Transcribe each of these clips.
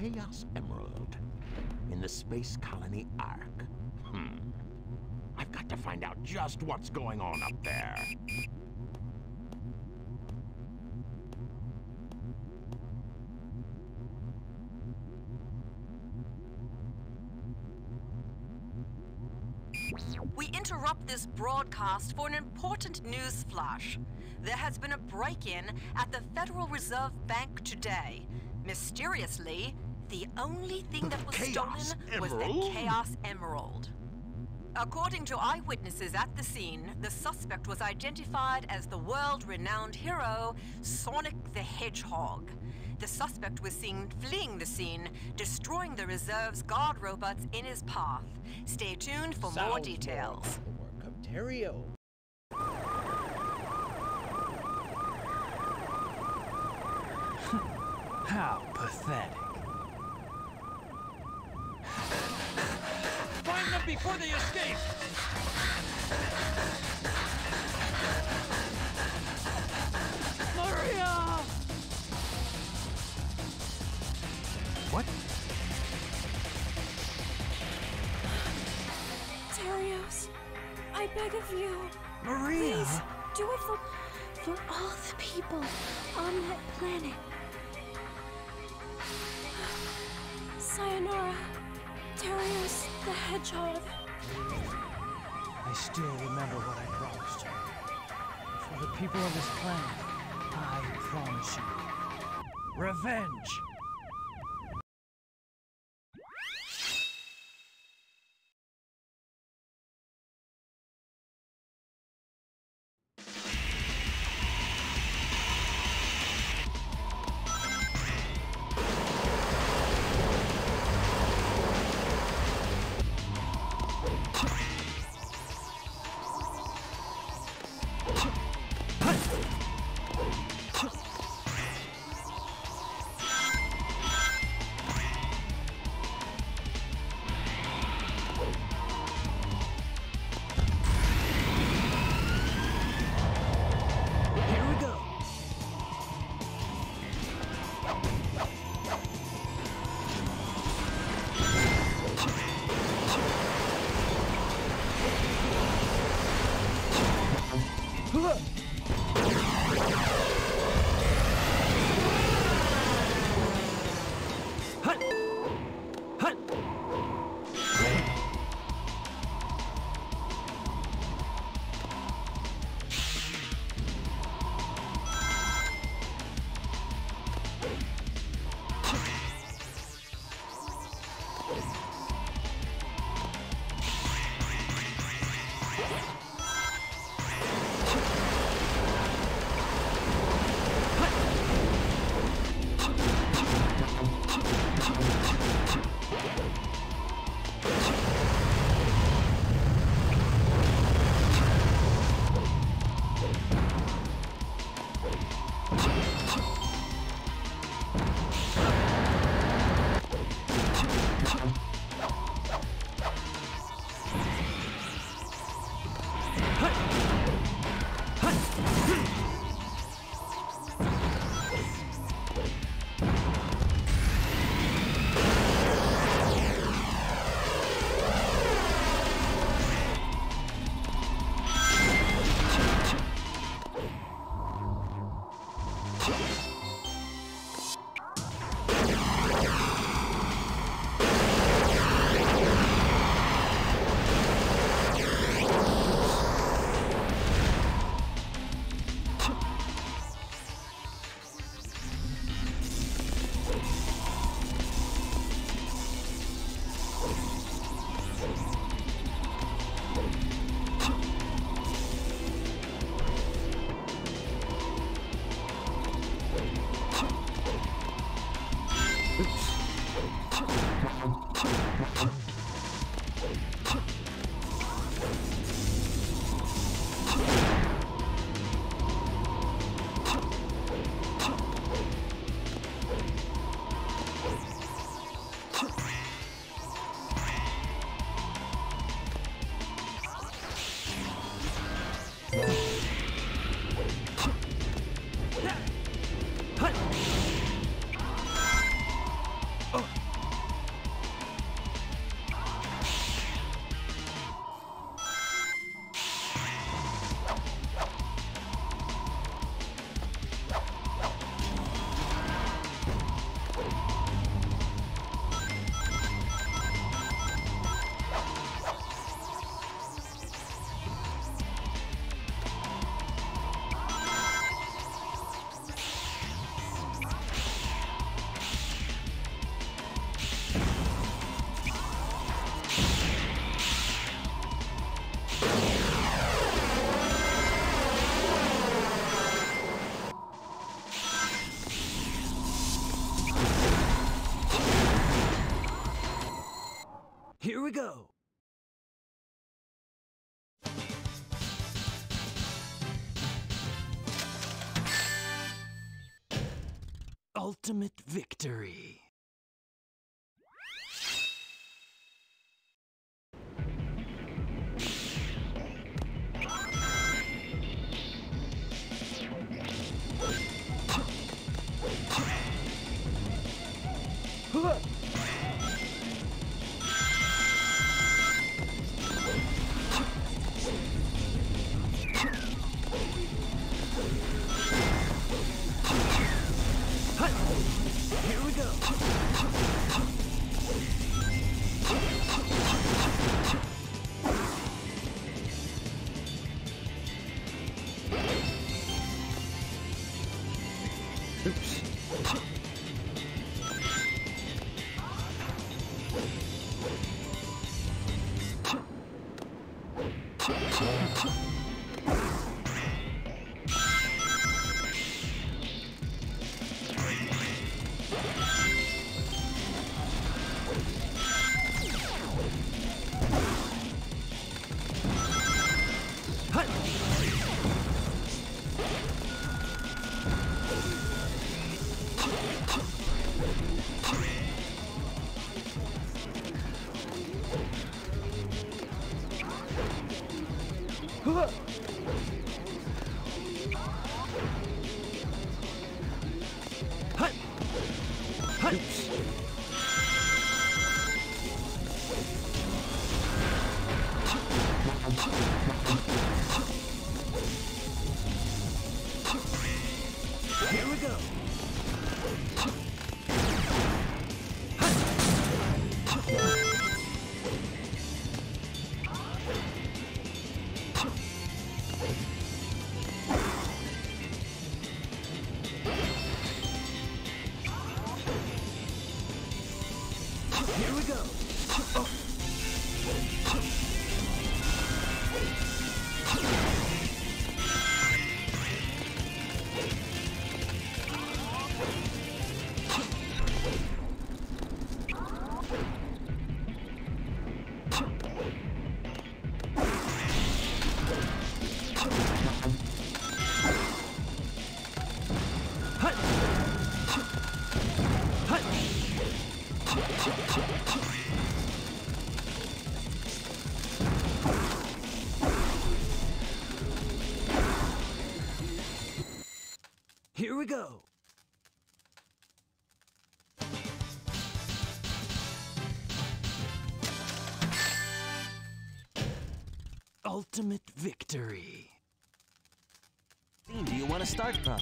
Chaos Emerald in the space colony Ark. Hmm. I've got to find out just what's going on up there. We interrupt this broadcast for an important news flash. There has been a break-in at the Federal Reserve Bank today. Mysteriously, the only thing The that was Chaos stolen was the Chaos Emerald. According to eyewitnesses at the scene, the suspect was identified as the world-renowned hero, Sonic the Hedgehog. The suspect was seen fleeing the scene, destroying the reserve's guard robots in his path. Stay tuned for more details the work of Terrio. How pathetic. Find them before they escape! Maria! What? Terios, I beg of you, Maria! please do it for for all the people on that planet. Sayonara, Terios the Hedgehog. I still remember what I promised you. For the people of this planet, I promise you. Revenge! Ultimate victory. Oops. Hut! Here we go. Ultimate victory. Do you want to start from?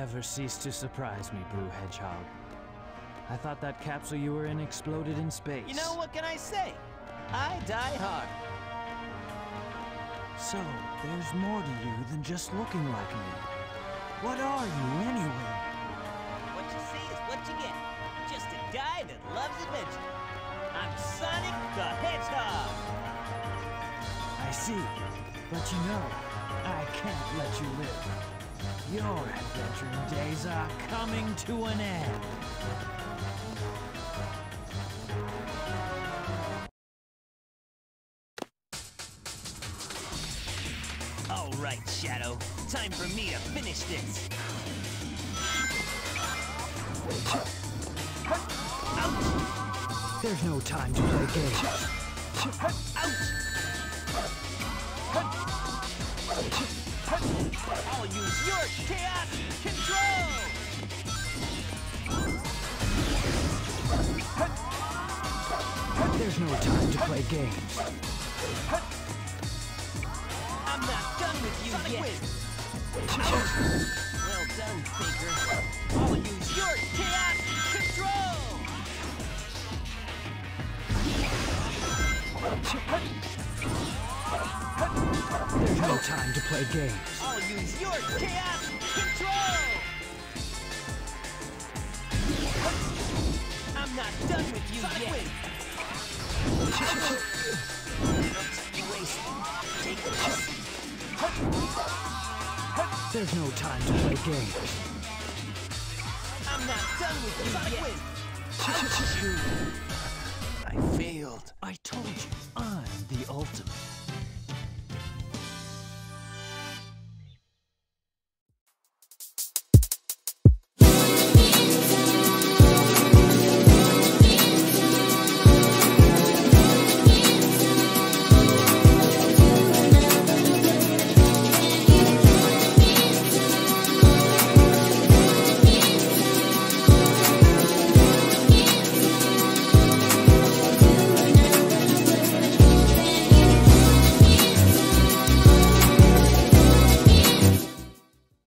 Never cease to surprise me, Brew Hedgehog. I thought that capsule you were in exploded in space. You know, what can I say? I die hard. So, there's more to you than just looking like me. What are you, anyway? What you see is what you get. Just a guy that loves adventure. I'm Sonic the Hedgehog. I see. But you know, I can't let you live. Your adventuring days are coming to an end. All right, Shadow. Time for me to finish this. Ouch! There's no time to play games. Ouch! Chaos control! There's no time to play games. I'm not done with you yet. Ouch! Well done, Faker. I'll use your chaos no time to play games. I'll use your chaos control! I'm not done with you Sonic yet. Wind. Waste. Take this. There's no time to play games. I'm not done with you Sonic yet. Wind. I failed. I told you.